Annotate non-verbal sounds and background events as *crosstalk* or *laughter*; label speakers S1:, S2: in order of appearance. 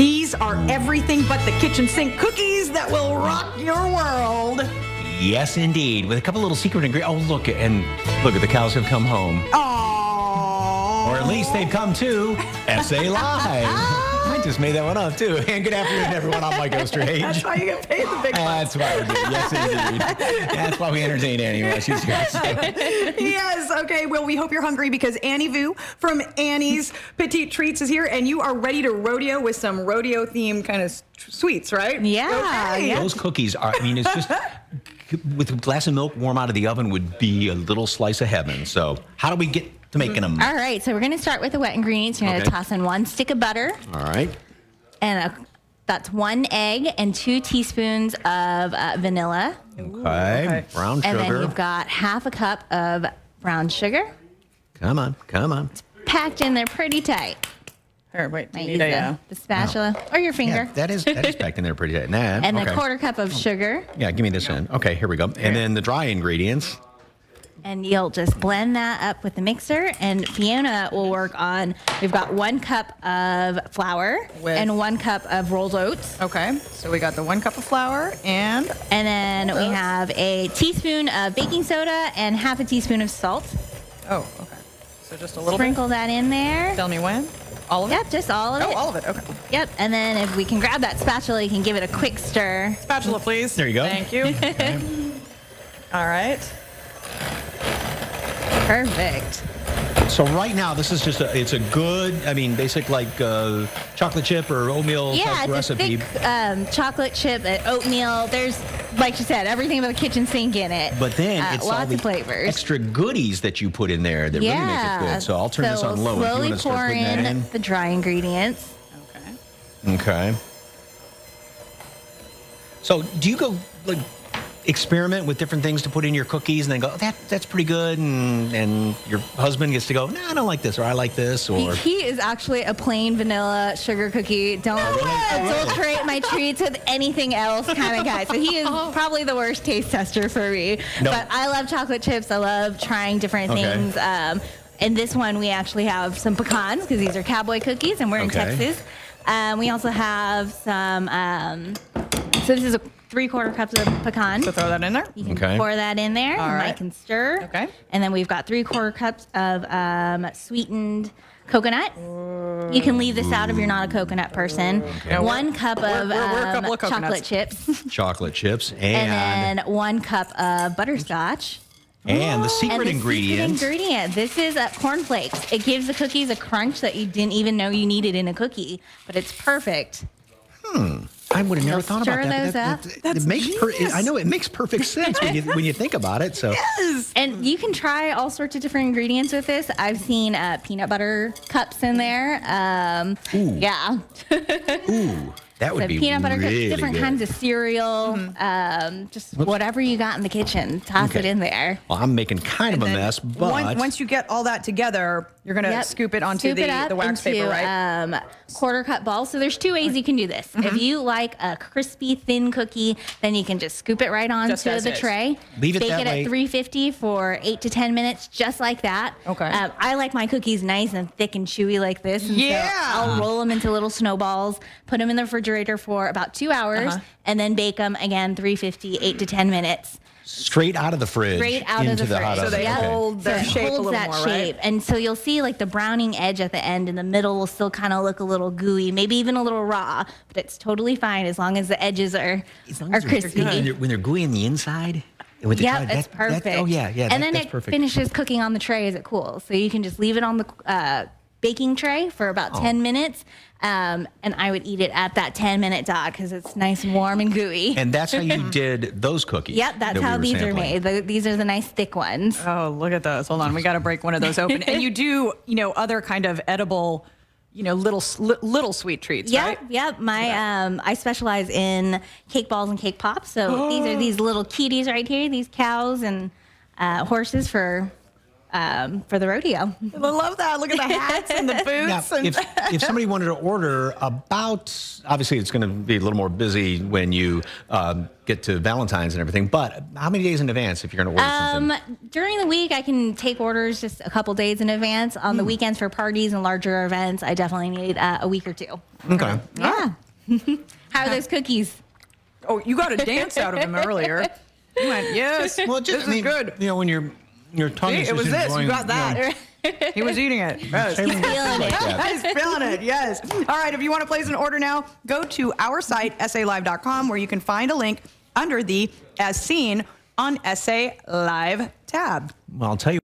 S1: These are everything but the kitchen sink cookies that will rock your world.
S2: Yes, indeed. With a couple little secret ingredients. Oh, look, and look at the cows have come home.
S1: Aww.
S2: Or at least they've come to *laughs* SA Live. I just made that one up too. *laughs* And good afternoon, everyone. I'm Mike Osterhage.
S1: That's why you get paid the big bucks.
S2: That's why we do. Yes, indeed. That's why we entertain Annie while she's here. So. *laughs*
S1: yes. Okay. Well, we hope you're hungry because Annie Vu from Annie's Petite Treats is here, and you are ready to rodeo with some rodeo themed kind of sweets, right?
S3: Yeah.
S1: Okay.
S3: yeah.
S2: Those cookies are, I mean, it's just with a glass of milk warm out of the oven would be a little slice of heaven. So, how do we get to making them?
S3: All right, so we're going to start with the wet ingredients. You're going to
S2: Okay.
S3: toss in one stick of butter,
S2: All right.
S3: and a, that's one egg and two teaspoons of uh, vanilla.
S2: Okay. Brown
S3: And then you've got half a cup of brown sugar
S2: Come on. Come on.
S3: It's packed in there pretty tight.
S1: Here, wait.
S3: Might
S1: You
S3: use
S1: need
S3: the,
S1: a, uh,
S3: the spatula or your finger.
S2: Yeah, that is that is packed in there pretty tight. Nah, *laughs*
S3: and
S2: okay.
S3: a quarter cup of sugar.
S2: Yeah, give me this in. Okay, here we go. And then the dry ingredients.
S3: And you'll just blend that up with the mixer. And Fiona will work on, we've got one cup of flour
S1: With-
S3: and one cup of rolled oats.
S1: okay. So we got the one cup of flour and
S3: And then we have a teaspoon of baking soda and half a teaspoon of salt.
S1: oh, okay. So just a little
S3: Sprinkle that in there.
S1: bit. Tell me when. All of it.
S3: Yep, just all of it.
S1: Oh,
S3: it.
S1: all of it. Okay.
S3: Yep, and then if we can grab that spatula, you can give it a quick stir.
S1: Spatula, please.
S2: There you go.
S1: Thank you. *laughs* All right.
S3: Perfect.
S2: So right now, this is just a, it's a good, I mean, basic like uh, chocolate chip or oatmeal
S3: Yeah,
S2: type
S3: it's
S2: recipe.
S3: a thick um, chocolate chip, uh, oatmeal. There's, like you said, everything but the kitchen sink in it.
S2: But then
S3: Uh,
S2: it's all
S3: lots
S2: the
S3: of flavors.
S2: extra goodies that you put in there that really make it good. So I'll turn this on low. if you
S3: Slowly
S2: want to start
S3: pour
S2: putting that
S3: in,
S2: in.
S3: the dry ingredients.
S1: Okay.
S2: Okay. So do you go like experiment with different things to put in your cookies and then go, that that's pretty good, and and your husband gets to go, no, I don't like this, or I like this, or
S3: he is actually a plain vanilla sugar cookie. Don't adulterate my treats with anything else kind of guy. So he is *laughs* probably the worst taste tester for me.
S2: No.
S3: But I love chocolate chips. I love trying different
S2: Okay.
S3: things. Um, and this one, we actually have some pecans because these are cowboy cookies, and we're in
S2: Okay.
S3: Texas. Um, we also have some. Um, so this is a three quarter cups of pecan.
S1: So throw that in there.
S3: You can
S2: Okay.
S3: pour that in there,
S1: All
S3: and I
S1: right.
S3: can stir.
S1: Okay.
S3: And then we've got three quarter cups of um, sweetened coconut. You can leave this out if you're not a coconut person. One cup of
S1: We're- we're- we're
S3: um,
S1: of coconuts.
S3: chocolate chips, *laughs*
S2: chocolate chips, and
S3: and then one cup of butterscotch.
S2: and the secret
S3: and the
S2: ingredient.
S3: secret ingredient. This is uh, cornflakes. It gives the cookies a crunch that you didn't even know you needed in a cookie, but it's perfect.
S2: I would have never thought about that. That- that-
S1: That's
S2: it makes per-
S1: genius.
S2: I know it makes perfect sense when you when you think about it. So yes.
S3: And you can try all sorts of different ingredients with this. I've seen uh, peanut butter cups in there. Um, yeah. *laughs*
S2: ooh, that would
S3: So
S2: be
S3: peanut butter
S2: really
S3: cups, different
S2: good.
S3: kinds of cereal, um, just whatever you got in the kitchen, toss it in there.
S2: Well, I'm making kind of a mess, but
S1: once, once you get all that together, you're gonna
S3: Yep.
S1: scoop it onto
S3: Scoop
S1: the,
S3: it up
S1: the wax
S3: into,
S1: paper, right?
S3: Um, quarter cup balls. So there's two ways you can do this.
S1: Mm-hmm.
S3: If you like a crispy, thin cookie, then you can just scoop it right onto
S1: as
S3: the
S1: is.
S3: tray.
S2: Leave it
S3: Bake
S2: that
S3: it
S2: way.
S3: at 350 for eight to 10 minutes, just like that.
S1: Okay.
S3: Um, I like my cookies nice and thick and chewy like this. And so
S1: Yeah.
S3: I'll roll them into little snowballs, put them in the refrigerator for about two hours,
S1: Uh-huh.
S3: and then bake them again 350, eight to 10 minutes.
S2: straight out of the fridge
S3: Straight out
S2: into
S3: of the,
S2: hot
S3: fridge.
S1: So they
S2: oven.
S1: Hold their
S3: So it
S1: shape a
S3: holds
S1: little
S3: that
S1: more,
S3: shape.
S1: right?
S3: And so you'll see like the browning edge at the end and the middle will still kind of look a little gooey, maybe even a little raw, but it's totally fine as long as the edges are, are crispy.
S2: When they're, when they're gooey in the inside. With the
S3: Yeah,
S2: tri-
S3: it's
S2: that- that-
S3: perfect.
S2: oh yeah, yeah.
S3: And
S2: that-
S3: then
S2: that's
S3: it
S2: perfect.
S3: finishes cooking on the tray as it cools. So you can just leave it on the uh, baking tray for about
S2: Oh.
S3: 10 minutes. Um, and I would eat it at that 10 minute dot because it's nice and warm and gooey.
S2: And that's how you *laughs* did those cookies.
S3: yep, that's
S2: that
S3: how
S2: were
S3: these
S2: sampling.
S3: are made. The, these are the nice thick ones.
S1: Oh, look at those. Hold on. We got to break one of those *laughs* open. and you do, you know, other kind of edible, you know, little little sweet treats,
S3: Yep,
S1: right?
S3: yep. My um, I specialize in cake balls and cake pops. So these are *gasps* these little kitties right here, these cows and uh, horses for um, for the rodeo.
S1: I love that. Look at the hats and the *laughs* boots.
S2: Now,
S1: and
S2: if, if somebody wanted to order about, obviously it's going to be a little more busy when you um, get to Valentine's and everything, but how many days in advance if you're going to order
S3: Um,
S2: something?
S3: during the week, I can take orders just a couple days in advance. On
S2: Hmm.
S3: the weekends for parties and larger events, I definitely need uh, a week or two.
S2: Okay.
S3: Yeah. *laughs* How are those cookies?
S1: oh, you got a dance out of them earlier. *laughs* You went, yes.
S2: Well, just,
S1: this
S2: I mean,
S1: is good.
S2: You know, when your your tongue
S1: See,
S2: is
S1: it was
S2: just
S1: this. You got that. *laughs* He was eating it. Yes.
S2: Feeling
S3: it. *laughs*
S1: He's feeling it, yes. All right, if you want to place an order now, go to our site, salive.com, where you can find a link under the As Seen on SA Live tab.
S2: Well, I'll tell you.